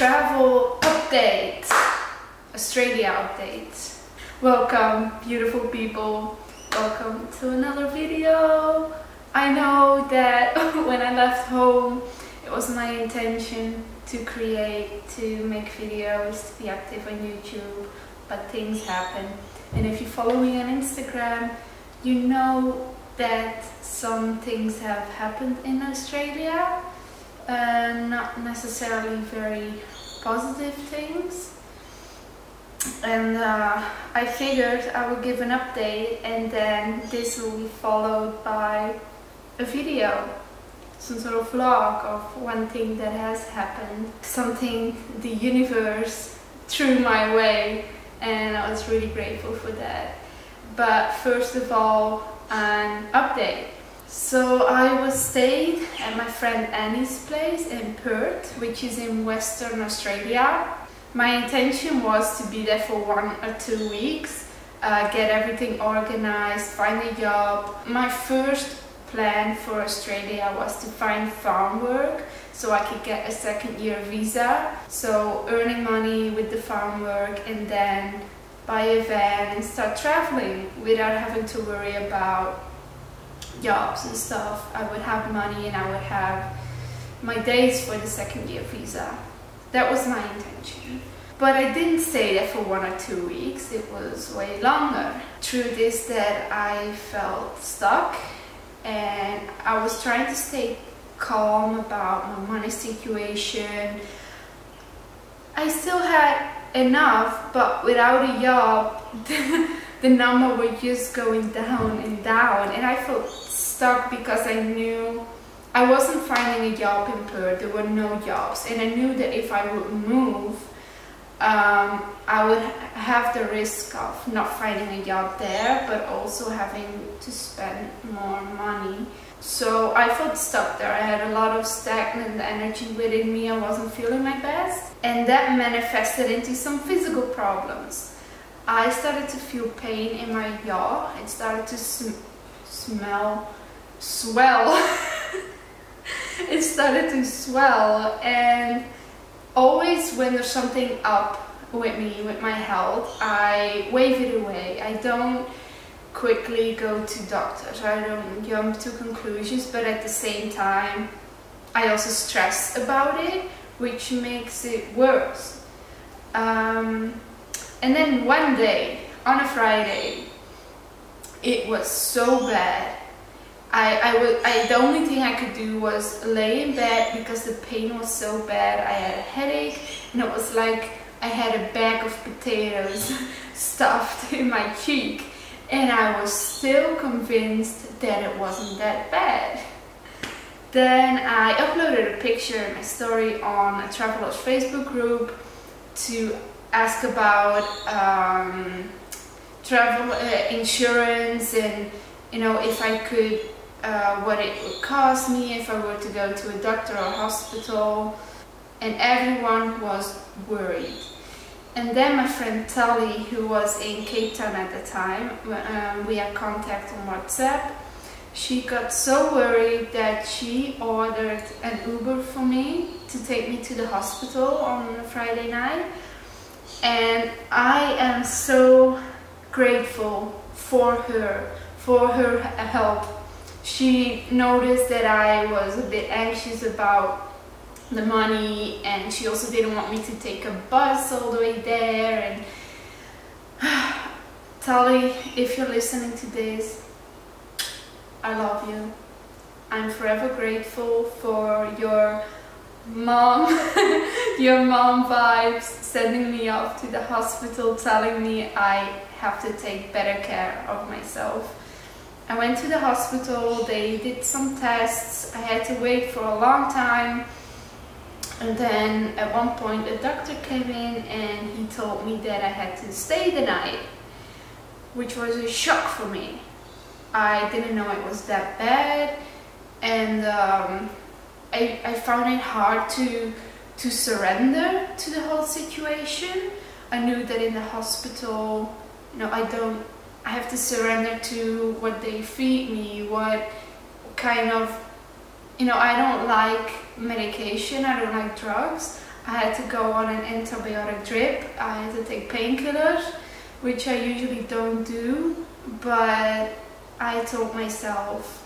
travel update, Australia update. Welcome, beautiful people. Welcome to another video. I know that when I left home, it was my intention to create, to make videos, to be active on YouTube, but things happen. And if you follow me on Instagram, you know that some things have happened in Australia. Uh, not necessarily very positive things. And uh, I figured I would give an update and then this will be followed by a video, some sort of vlog of one thing that has happened, something the universe threw my way and I was really grateful for that. But first of all, an update. So I was staying at my friend Annie's place in Perth, which is in Western Australia. My intention was to be there for one or two weeks, uh, get everything organized, find a job. My first plan for Australia was to find farm work so I could get a second year visa. So earning money with the farm work and then buy a van and start traveling without having to worry about jobs and stuff. I would have money and I would have my days for the second year visa. That was my intention. But I didn't stay there for one or two weeks, it was way longer. Truth is that I felt stuck and I was trying to stay calm about my money situation. I still had enough, but without a job, the number were just going down and down. And I felt stuck because I knew I wasn't finding a job in Perth. There were no jobs, and I knew that if I would move, um, I would have the risk of not finding a job there, but also having to spend more money. So I felt stuck there. I had a lot of stagnant energy within me. I wasn't feeling my best. And that manifested into some physical problems. I started to feel pain in my jaw. It started to sm smell, swell. it started to swell and always when there's something up with me, with my health, I wave it away. I don't quickly go to doctors. I don't jump to conclusions, but at the same time, I also stress about it, which makes it worse. And then one day, on a Friday, it was so bad. I, I, would, I, the only thing I could do was lay in bed because the pain was so bad. I had a headache and it was like I had a bag of potatoes stuffed in my cheek and I was still convinced that it wasn't that bad. Then I uploaded a picture my story on a Travelers Facebook group to ask about um, travel uh, insurance and you know if I could uh, what it would cost me if I were to go to a doctor or hospital and everyone was worried and then my friend Tali, who was in Cape Town at the time, um, we had contact on WhatsApp. She got so worried that she ordered an Uber for me to take me to the hospital on Friday night. And I am so grateful for her, for her help. She noticed that I was a bit anxious about the money and she also didn't want me to take a bus all the way there and Tali, if you're listening to this, I love you. I'm forever grateful for your mom, your mom vibes, sending me off to the hospital, telling me I have to take better care of myself. I went to the hospital, they did some tests, I had to wait for a long time and then at one point a doctor came in and he told me that I had to stay the night, which was a shock for me. I didn't know it was that bad and um, I, I found it hard to, to surrender to the whole situation. I knew that in the hospital, you know, I don't, I have to surrender to what they feed me, what kind of you know, I don't like medication, I don't like drugs. I had to go on an antibiotic drip. I had to take painkillers, which I usually don't do, but I told myself,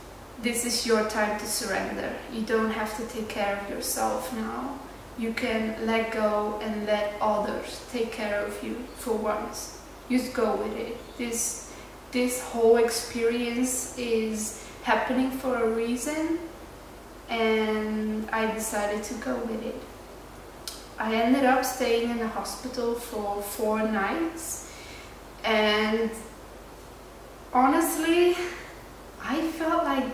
this is your time to surrender. You don't have to take care of yourself now. You can let go and let others take care of you for once. Just go with it. This, this whole experience is happening for a reason and I decided to go with it. I ended up staying in the hospital for four nights and honestly I felt like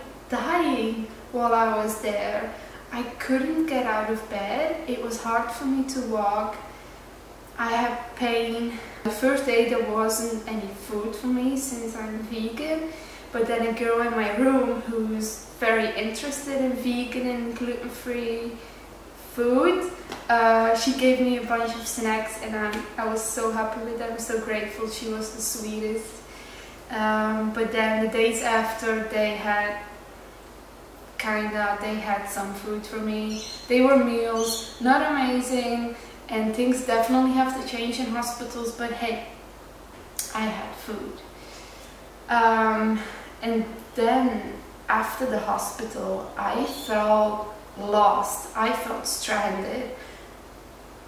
while I was there. I couldn't get out of bed. It was hard for me to walk. I had pain. The first day there wasn't any food for me since I'm vegan. But then a girl in my room who's very interested in vegan and gluten-free food, uh, she gave me a bunch of snacks and I'm, I was so happy with them, so grateful. She was the sweetest. Um, but then the days after they had kinda, they had some food for me. They were meals, not amazing, and things definitely have to change in hospitals, but hey, I had food. Um, and then after the hospital, I felt lost. I felt stranded.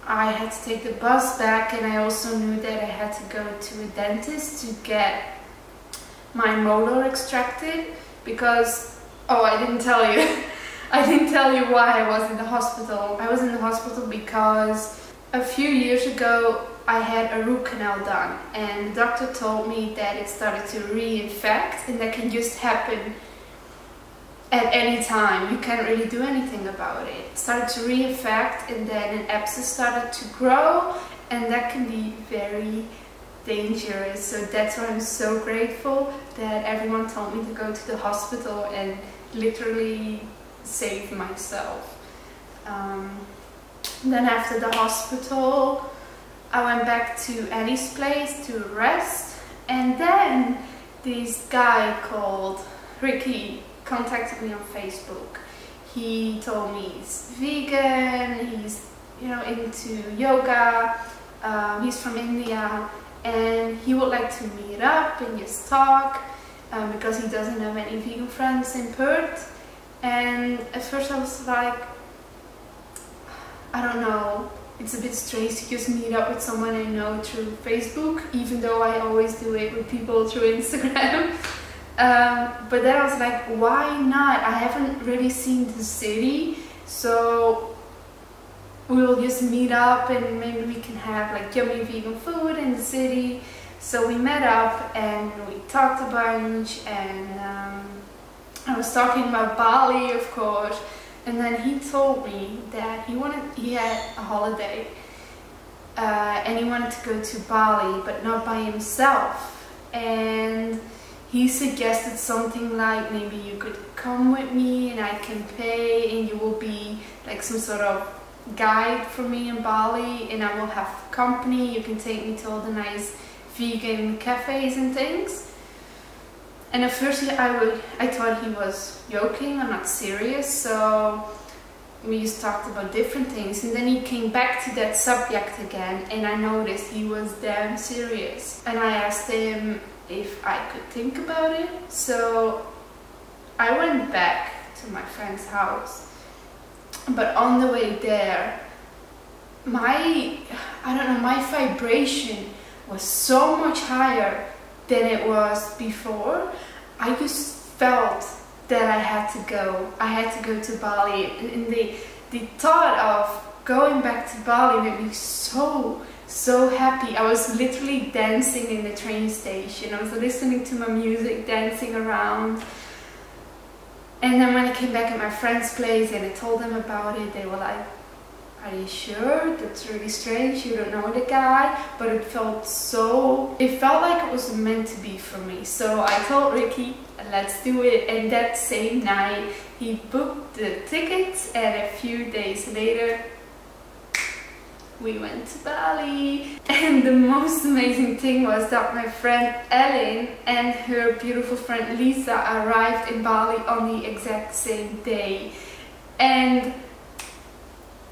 I had to take the bus back and I also knew that I had to go to a dentist to get my molar extracted because, oh I didn't tell you, I didn't tell you why I was in the hospital. I was in the hospital because a few years ago I had a root canal done and the doctor told me that it started to reinfect and that can just happen at any time. You can't really do anything about it. It started to reinfect and then an abscess started to grow and that can be very dangerous. So that's why I'm so grateful that everyone told me to go to the hospital and literally save myself. Um, then after the hospital, I went back to Annie's place to rest and then this guy called Ricky contacted me on Facebook. He told me he's vegan, he's you know into yoga, um, he's from India and he would like to meet up and just talk um, because he doesn't have any vegan friends in Perth and at first I was like I don't know it's a bit strange to just meet up with someone I know through Facebook, even though I always do it with people through Instagram. um, but then I was like, why not? I haven't really seen the city, so we'll just meet up and maybe we can have like yummy vegan food in the city. So we met up and we talked a bunch and um, I was talking about Bali, of course, and then he told me that he wanted, he had a holiday uh, and he wanted to go to Bali, but not by himself. And he suggested something like maybe you could come with me and I can pay and you will be like some sort of guide for me in Bali and I will have company. You can take me to all the nice vegan cafes and things. And at first I, would, I thought he was joking or not serious, so we just talked about different things. And then he came back to that subject again, and I noticed he was damn serious. And I asked him if I could think about it. So I went back to my friend's house. But on the way there, my, I don't know, my vibration was so much higher than it was before. I just felt that I had to go. I had to go to Bali and the, the thought of going back to Bali made me so, so happy. I was literally dancing in the train station. I was listening to my music, dancing around. And then when I came back at my friend's place and I told them about it, they were like, are you sure? That's really strange. You don't know the guy, but it felt so, it felt like it was meant to be for me. So I told Ricky, let's do it. And that same night, he booked the tickets and a few days later, we went to Bali. And the most amazing thing was that my friend Ellen and her beautiful friend Lisa arrived in Bali on the exact same day. And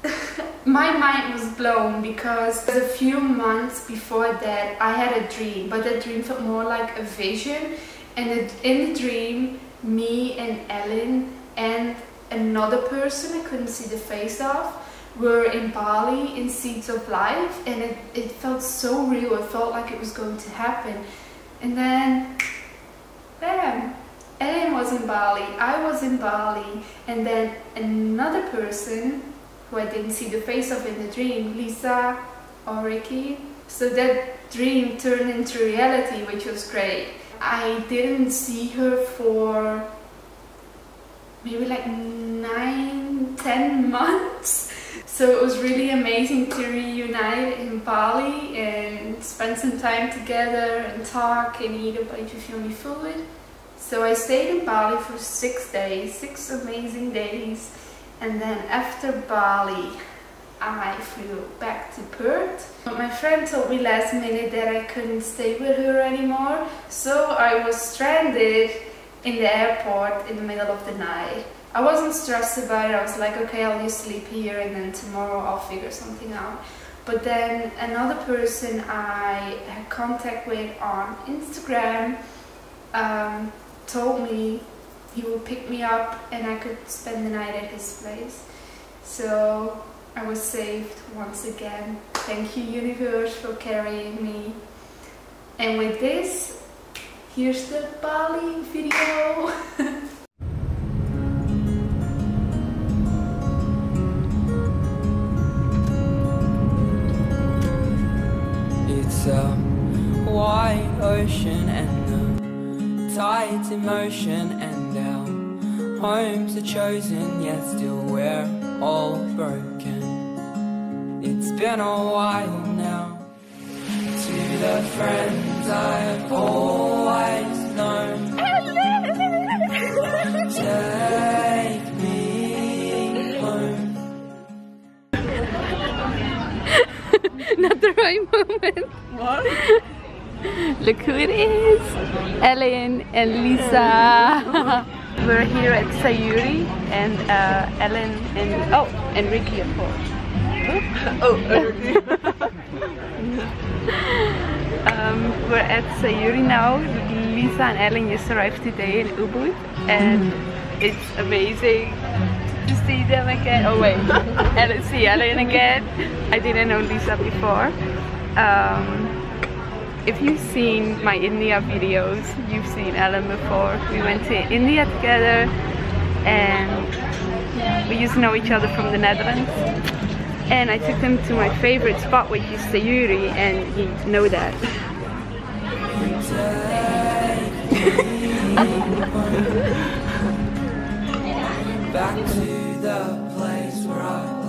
my mind was blown because a few months before that I had a dream, but the dream felt more like a vision. And in the dream, me and Ellen and another person I couldn't see the face of were in Bali in Seeds of Life and it, it felt so real, it felt like it was going to happen. And then, bam, Ellen was in Bali, I was in Bali, and then another person who I didn't see the face of in the dream, Lisa or Ricky. So that dream turned into reality, which was great. I didn't see her for maybe like nine, ten months. So it was really amazing to reunite in Bali and spend some time together and talk and eat a bunch of yummy food. So I stayed in Bali for six days, six amazing days. And then after Bali, I flew back to Perth. But my friend told me last minute that I couldn't stay with her anymore. So I was stranded in the airport in the middle of the night. I wasn't stressed about it. I was like, okay, I'll just sleep here and then tomorrow I'll figure something out. But then another person I had contact with on Instagram um, told me he would pick me up and I could spend the night at his place. So I was saved once again. Thank you universe for carrying me. And with this, here's the Bali video. tides in motion and our homes are chosen yet still we're all broken it's been a while now to the friends I've always known take me home Not the right moment. What? Look who it is! Ellen and Lisa. We're here at Sayuri and uh, Ellen and oh and Ricky of course. Oh. Um, we're at Sayuri now. Lisa and Ellen just arrived today in Ubud and it's amazing to see them again. Oh wait, Ellen, see Ellen again. I didn't know Lisa before. Um, if you've seen my India videos, you've seen Ellen before. We went to India together and we used to know each other from the Netherlands. And I took them to my favorite spot, which is Sayuri, and you know that. back to the place where I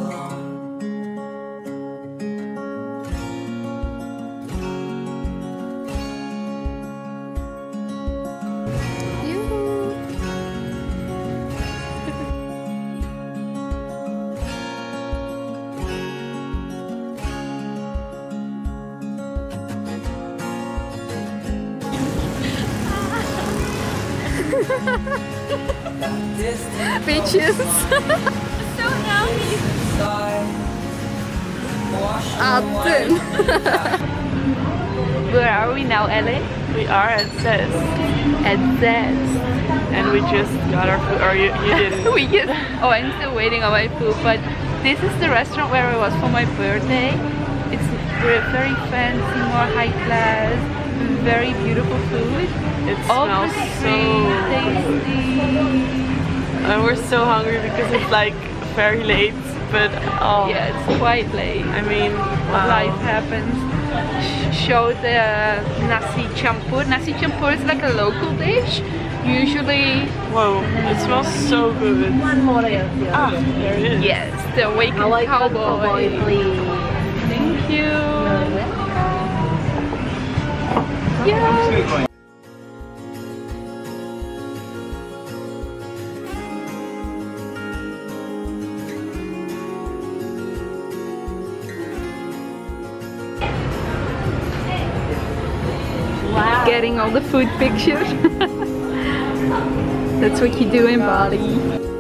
Bitches! side, wash Atten. Where are we now, Ellen? We are at Zest, At Zest. and we just got our food. Or you, you didn't. we just, oh, I'm still waiting on my food, but this is the restaurant where I was for my birthday. It's very fancy, more high class, very beautiful food. It All smells for so. tasty. And we're so hungry because it's like very late. But oh, Yeah, it's quite late. I mean, wow. Life happens. Sh- Show the nasi campur. Nasi campur is like a local dish. Usually, Whoa, it smells so good. One more of. Ah, there it is. yes, the awakened I like cowboy. cowboy, please. Thank you. Yeah. Wow. Getting all the food pictures. That's what you do in Bali.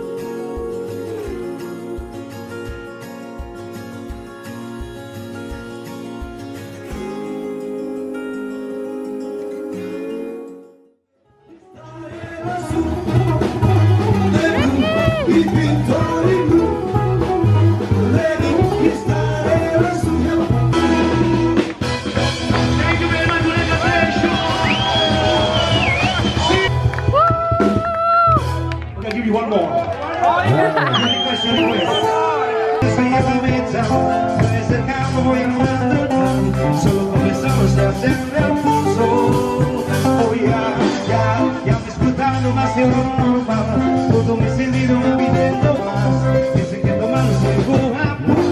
Ya me escutando más de Europa Todo me sentido me pidiendo más. Dicen que tomando llegó a poco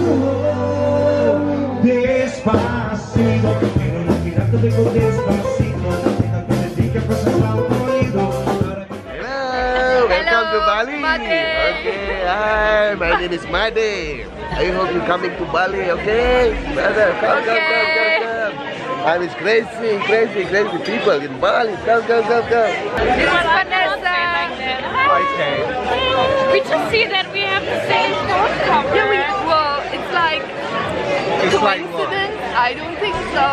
Despacito, pero no mirando tengo despacito. Deja que te diga cosas al oído Para que Hello, welcome to Bali. Okay, hi, my name is Made. I hope you're coming to Bali, okay? Brother, come, come, come, come, come. I'm is crazy, crazy, crazy people in Bali. Come, come, come, come. This is Vanessa. Okay. We just see that we have the same phone cover. Yeah, we, well, it's like It's like coincidence. I don't think so.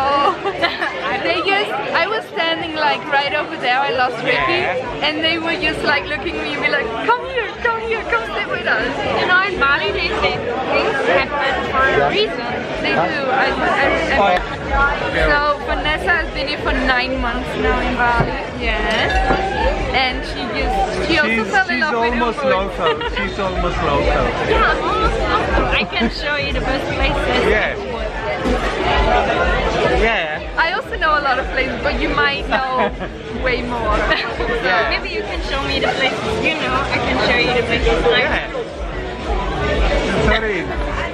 they just, I was standing like right over there. I lost Ricky, and they were just like looking at me and be like, "Come here, come here, come sit with us." You know, in Bali they say things happen for a reason. They do. I, I, I, so Vanessa has been here for nine months now in Bali. Yes. And she just, she also fell in love with almost Ubud. local. She's almost local. Yeah, almost local. I can show you the best places. Yeah. Yeah. I also know a lot of places, but you might know way more. So maybe you can show me the places you know. I can show you the places I Yeah. Sorry.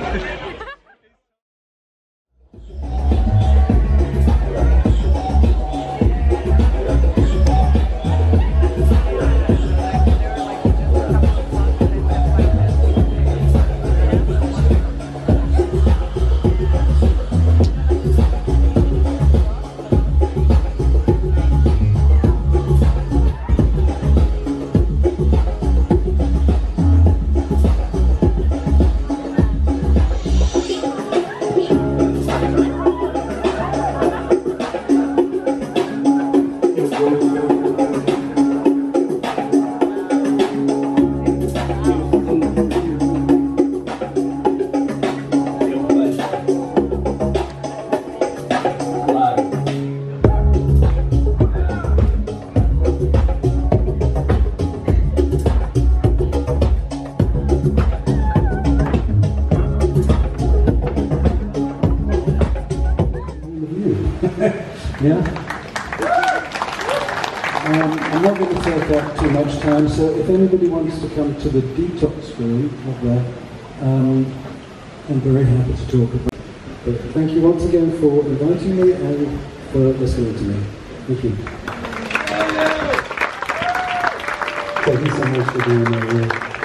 Time, so if anybody wants to come to the detox room up there, um, I'm very happy to talk about it. But thank you once again for inviting me and for listening to me. Thank you. Thank you so much for being work.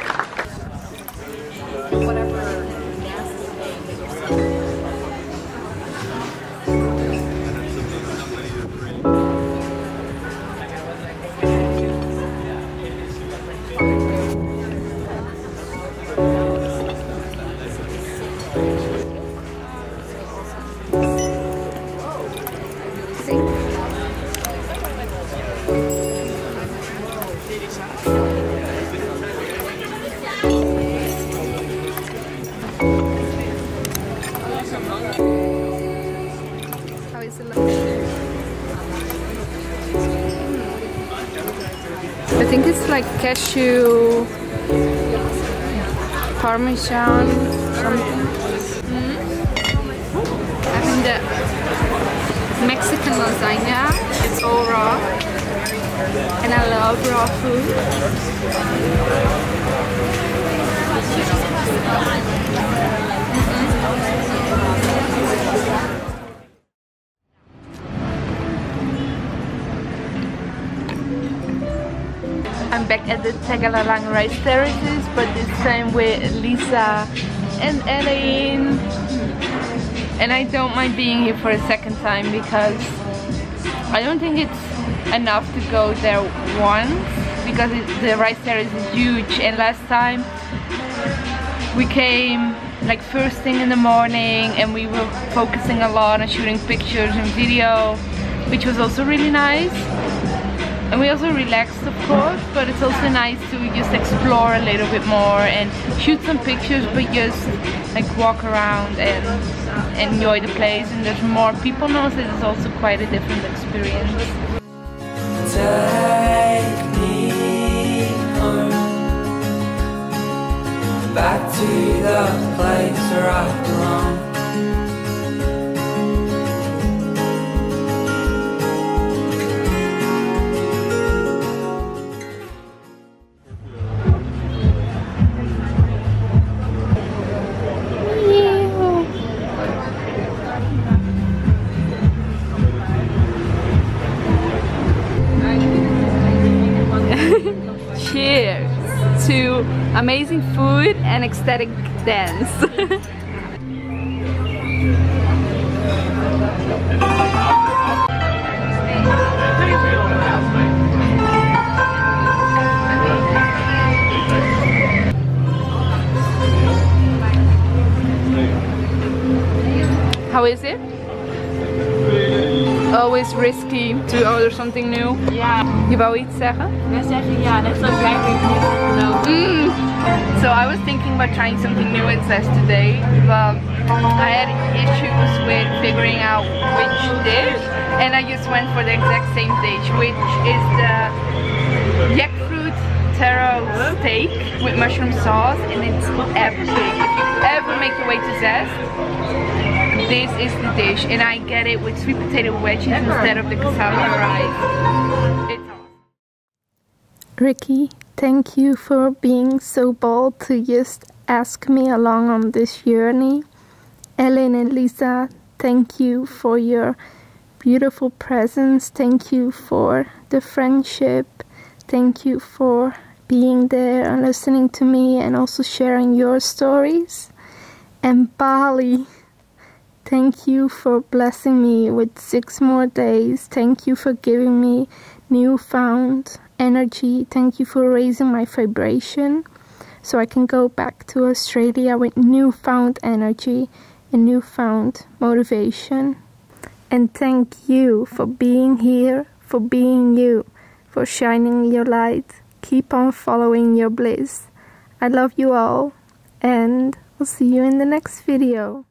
Cashew, parmesan, something. Mm. The Mexican lasagna. It's all raw, and I love raw food. Back at the Tegallalang Rice Terraces, but this time with Lisa and Elaine. And I don't mind being here for a second time because I don't think it's enough to go there once because it, the rice terrace is huge and last time we came like first thing in the morning and we were focusing a lot on shooting pictures and video which was also really nice and we also relaxed of course but it's also nice to just explore a little bit more and shoot some pictures but just like walk around and enjoy the place. And there's more people now so it's also quite a different experience. Take me home. Back to the place where I belong amazing food and ecstatic dance risky to order something new. Ja, Je wou iets zeggen? wij zeggen ja, net zoals jij. Mm. So I was thinking about trying something new at Zest today, but I had issues with figuring out which dish, and I just went for the exact same dish, which is the jackfruit taro steak with mushroom sauce, and it's epic. If you ever make your way to Zest, this is the dish, and I get it with sweet potato wedges instead of the cassava rice. It's. Ricky, thank you for being so bold to just ask me along on this journey. Ellen and Lisa, thank you for your beautiful presence. Thank you for the friendship. Thank you for being there and listening to me and also sharing your stories. And Bali, thank you for blessing me with six more days. Thank you for giving me newfound energy. Thank you for raising my vibration so I can go back to Australia with newfound energy and newfound motivation. And thank you for being here, for being you, for shining your light. Keep on following your bliss. I love you all, and I'll see you in the next video.